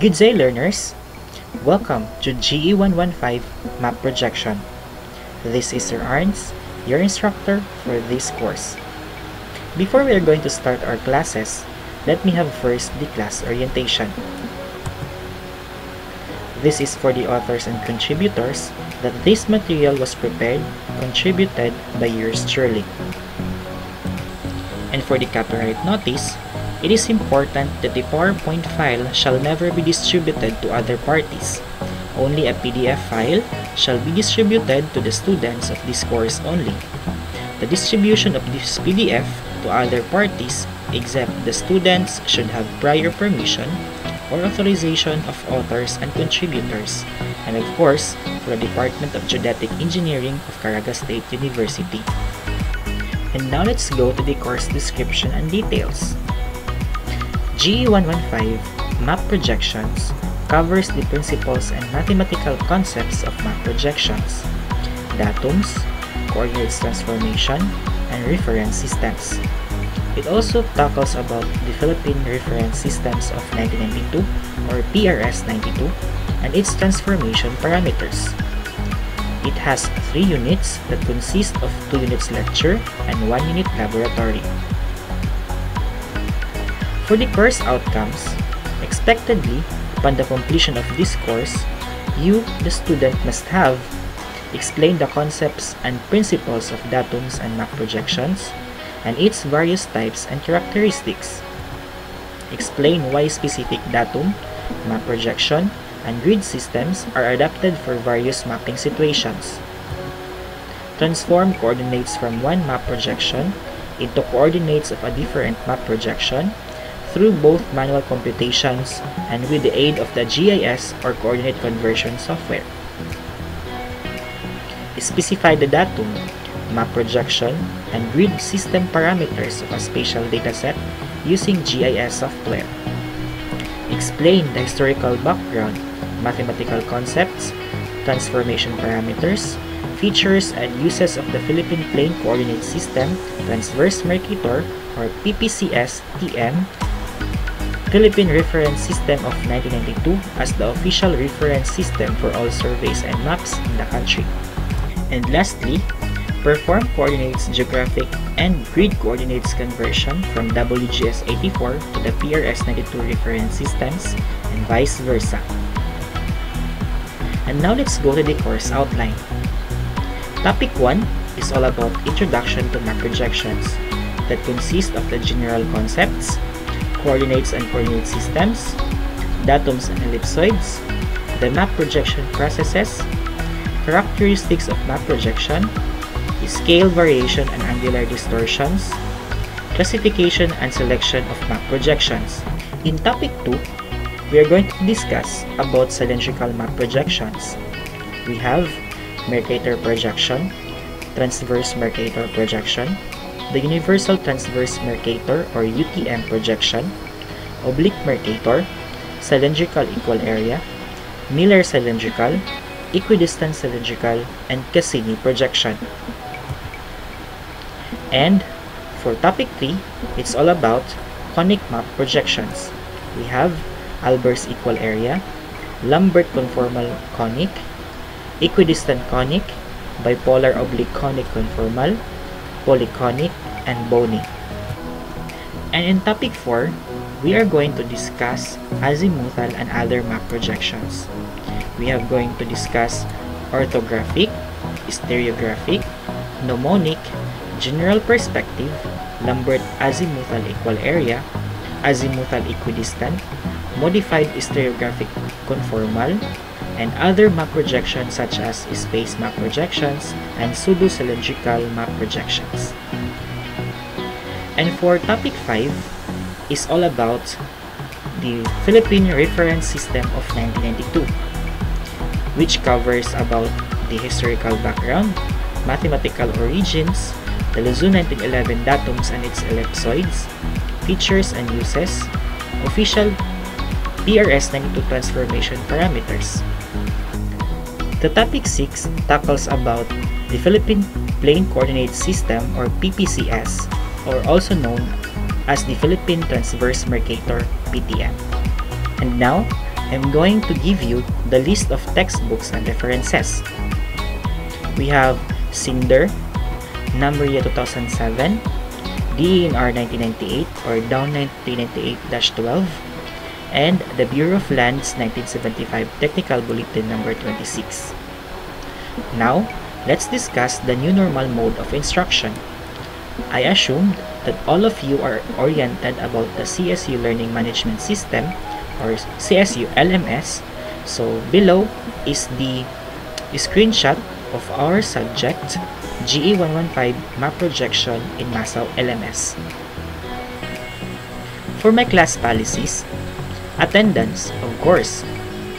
Good day learners! Welcome to GE 115 Map Projection. This is Sir Arns, your instructor for this course. Before we are going to start our classes, let me have first the class orientation. This is for the authors and contributors that this material was prepared, contributed by yours truly. And for the copyright notice, it is important that the PowerPoint file shall never be distributed to other parties. Only a PDF file shall be distributed to the students of this course only. The distribution of this PDF to other parties except the students should have prior permission or authorization of authors and contributors, and of course, for the Department of Geodetic Engineering of Caraga State University. And now let's go to the course description and details. GE115 Map Projections covers the principles and mathematical concepts of map projections, datums, coordinates transformation, and reference systems. It also tackles about the Philippine Reference Systems of 1992 or PRS 92 and its transformation parameters. It has three units that consist of two units lecture and one unit laboratory. For the course outcomes, expectedly, upon the completion of this course, you, the student, must have explained the concepts and principles of datums and map projections, and its various types and characteristics. Explain why specific datum, map projection, and grid systems are adapted for various mapping situations. Transform coordinates from one map projection into coordinates of a different map projection through both manual computations and with the aid of the GIS or coordinate conversion software. Specify the datum, map projection, and grid system parameters of a spatial dataset using GIS software. Explain the historical background, mathematical concepts, transformation parameters, features and uses of the Philippine Plane Coordinate System Transverse Mercator or PPCS TM Philippine Reference System of 1992 as the official reference system for all surveys and maps in the country. And lastly, perform coordinates geographic and grid coordinates conversion from WGS 84 to the PRS 92 reference systems and vice versa. And now let's go to the course outline. Topic 1 is all about Introduction to Map Projections that consist of the general concepts, coordinates and coordinate systems, datums and ellipsoids, the map projection processes, characteristics of map projection, scale variation and angular distortions, classification and selection of map projections. In topic 2, we are going to discuss about cylindrical map projections. We have Mercator projection, transverse Mercator projection, the universal transverse Mercator or UTM projection, oblique Mercator, cylindrical equal area, Miller cylindrical, equidistant cylindrical, and Cassini projection. And for topic 3, it's all about conic map projections. We have Albers equal area, Lambert conformal conic, equidistant conic, bipolar oblique conic conformal, polyconic, and Bonne. And in topic 4, we are going to discuss azimuthal and other map projections. We are going to discuss orthographic, stereographic, gnomonic, general perspective, Lambert azimuthal equal area, azimuthal equidistant, modified stereographic conformal, and other map projections such as space map projections and pseudo-cylindrical map projections. And for topic 5 is all about the Philippine Reference System of 1992 which covers about the historical background, mathematical origins, the Luzon 1911 datums and its ellipsoids, features and uses, official PRS 92 transformation parameters. The topic 6 tackles about the Philippine Plane Coordinate System or PPCS or also known as the Philippine Transverse Mercator PTM. And now, I'm going to give you the list of textbooks and references. We have Snyder, Numberia 2007, DENR 1998 or DAO 1998-12, and the Bureau of Lands 1975 Technical Bulletin number 26. Now, let's discuss the new normal mode of instruction. I assumed that all of you are oriented about the CSU Learning Management System or CSU LMS. So below is the screenshot of our subject GE115 map projection in Massaw LMS. For my class policies, attendance, of course.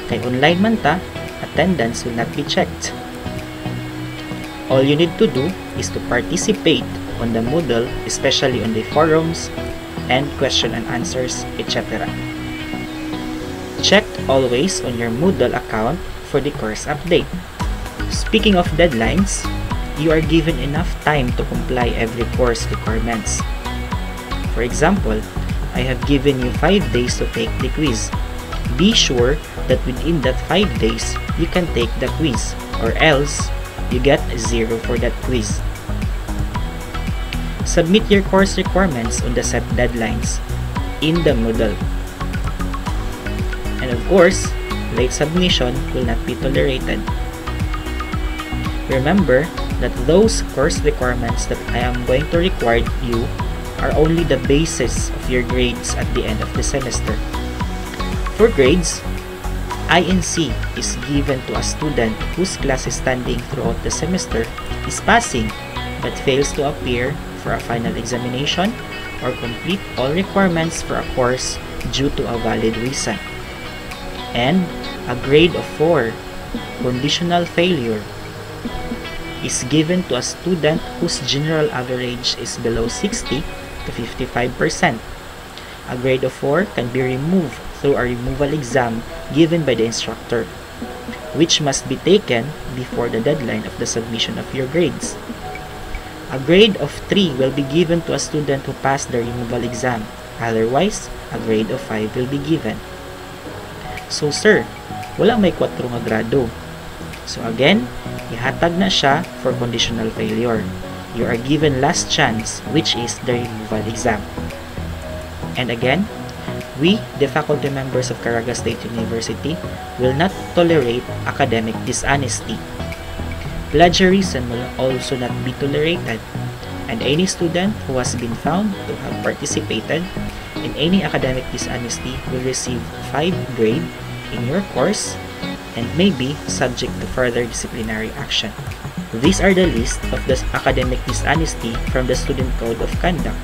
Kay online man ta, attendance will not be checked. All you need to do is to participate on the Moodle, especially on the forums and question and answers, etc. Check always on your Moodle account for the course update. Speaking of deadlines, you are given enough time to comply every course requirements. For example, I have given you 5 days to take the quiz. Be sure that within that 5 days, you can take the quiz or else you get 0 for that quiz. Submit your course requirements on the set deadlines in the Moodle. And of course, late submission will not be tolerated. Remember that those course requirements that I am going to require you are only the basis of your grades at the end of the semester. For grades, INC is given to a student whose class standing throughout the semester is passing but fails to appear for a final examination or complete all requirements for a course due to a valid reason. And a grade of 4, conditional failure, is given to a student whose general average is below 60 to 55%. A grade of 4 can be removed through a removal exam given by the instructor, which must be taken before the deadline of the submission of your grades. A grade of 3 will be given to a student who passed the removal exam. Otherwise, a grade of 5 will be given. So sir, wala may 4 nga grado. So again, ihatag na siya for conditional failure. You are given last chance which is the removal exam. And again, we, the faculty members of Caraga State University, will not tolerate academic dishonesty. Plagiarism will also not be tolerated, and any student who has been found to have participated in any academic dishonesty will receive 5 grade in your course and may be subject to further disciplinary action. These are the list of the academic dishonesty from the Student Code of Conduct.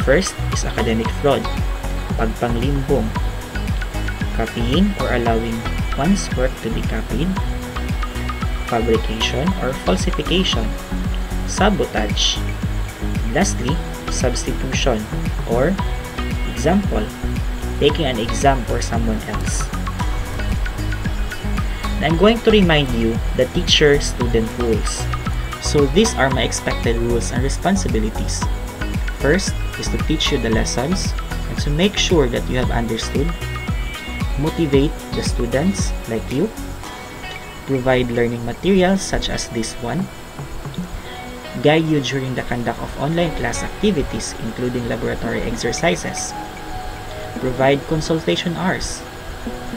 First is academic fraud, pagpanglimbong, copying or allowing one's work to be copied, fabrication or falsification, sabotage, lastly, substitution or example, taking an exam for someone else. I'm going to remind you the teacher-student rules. So these are my expected rules and responsibilities. First is to teach you the lessons and to make sure that you have understood, motivate the students like you, provide learning materials such as this one, guide you during the conduct of online class activities including laboratory exercises, provide consultation hours,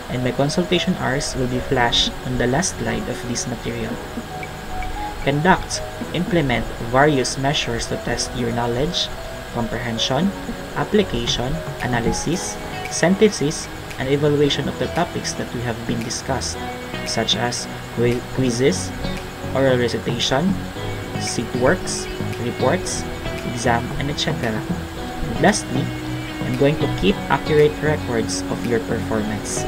and my consultation hours will be flashed on the last slide of this material. Conduct, implement various measures to test your knowledge, comprehension, application, analysis, synthesis, and evaluation of the topics that we have been discussed, such as quizzes, oral recitation, seat works, reports, exam, and etc. Lastly, I'm going to keep accurate records of your performance.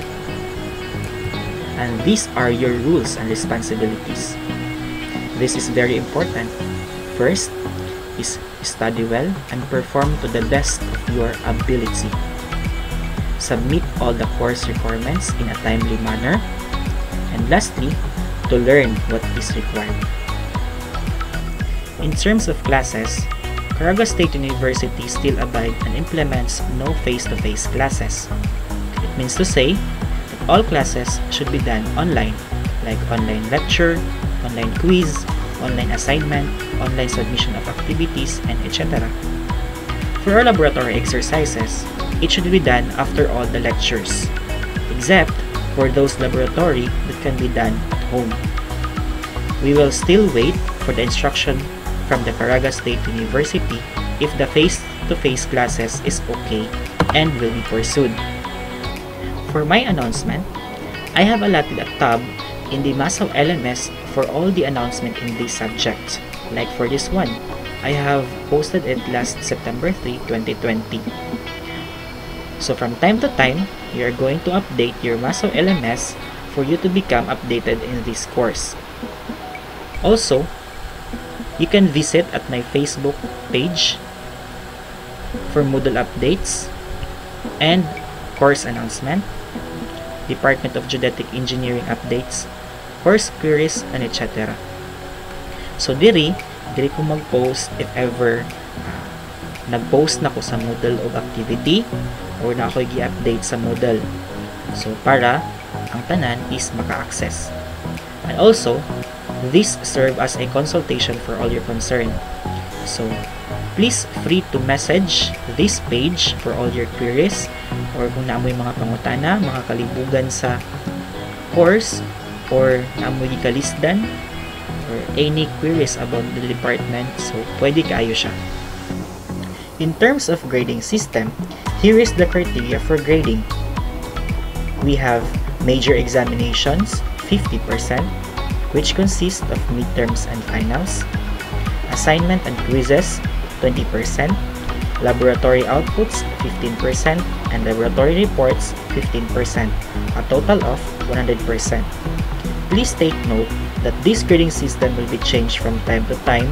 And these are your rules and responsibilities. This is very important. First is study well and perform to the best of your ability. Submit all the course requirements in a timely manner. And lastly, to learn what is required. In terms of classes, Caraga State University still abides and implements no face-to-face -face classes. It means to say that all classes should be done online, like online lecture, online quiz, online assignment, online submission of activities, and etc. For our laboratory exercises, it should be done after all the lectures, except for those laboratory that can be done at home. We will still wait for the instruction from the Caraga State University if the face-to-face -face classes is okay and will be pursued. For my announcement, I have allotted a tab in the Masaw LMS for all the announcement in this subject. Like for this one, I have posted it last September 3, 2020. So from time to time, you are going to update your Masaw LMS for you to become updated in this course. Also, you can visit at my Facebook page for Moodle updates and course announcement, Department of Geodetic Engineering updates, course queries, and etc. So diri, diri ko mag-post if ever uh, nag-post na ko sa Moodle of activity or na ako i-update sa Moodle. So para ang tanan is maka-access. And also, this serve as a consultation for all your concern. So, please free to message this page for all your queries or kung naamoy mga pangutana, mga kalibugan sa course or naamoy kalisdan or any queries about the department so pwede kayo siya. In terms of grading system, here is the criteria for grading. We have major examinations, 50%, which consist of midterms and finals, assignment and quizzes, 20%, laboratory outputs, 15%, and laboratory reports, 15%, a total of 100%. Please take note that this grading system will be changed from time to time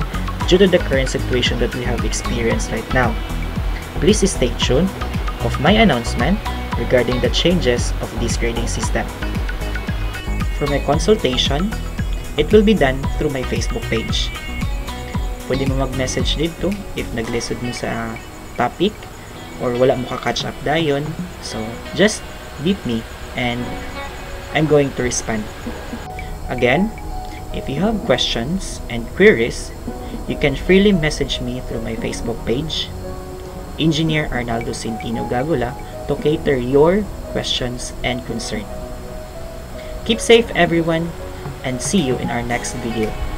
due to the current situation that we have experienced right now. Please stay tuned of my announcement regarding the changes of this grading system. For my consultation, it will be done through my Facebook page. Pwede mo mag-message dito if nag-lisod mo sa topic or wala mo ka-catch up dayon. So, just beat me and I'm going to respond. Again, if you have questions and queries, you can freely message me through my Facebook page, Engineer Arnaldo Centino Gagula, to cater your questions and concern. Keep safe everyone and see you in our next video.